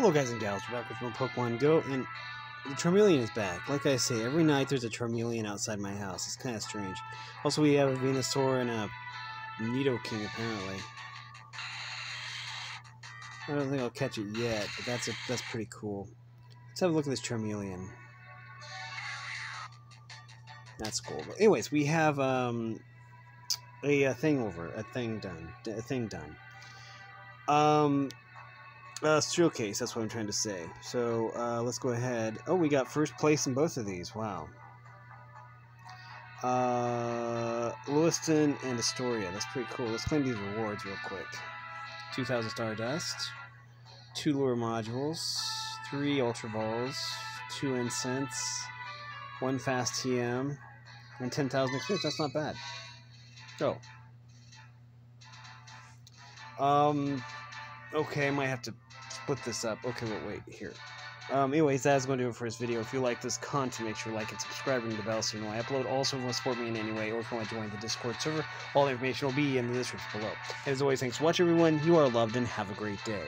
Hello guys and gals, we're back with more Pokemon Go, and the Charmeleon is back. Like I say, every night there's a Charmeleon outside my house. It's kind of strange. Also, we have a Venusaur and a Nidoking, apparently. I don't think I'll catch it yet, but that's a, that's pretty cool. Let's have a look at this Charmeleon. That's cool. But anyways, we have um, a, a thing over, a thing done, a thing done. Um, uh, case. that's what I'm trying to say. So uh, let's go ahead. Oh, we got first place in both of these. Wow. Uh, Lewiston and Astoria. That's pretty cool. Let's claim these rewards real quick. 2,000 Stardust, two lure modules, three Ultra Balls, two Incense, one Fast TM, and 10,000 experience. That's not bad. Oh. Um, okay, I might have to split this up. Okay, wait, wait, here. Um, anyways, that's going to do it for this video. If you like this content, make sure to like and subscribe and the bell so you know I upload. Also, if you want to support me in any way, or if you want to join the Discord server, all the information will be in the description below. As always, thanks for watching, everyone. You are loved, and have a great day.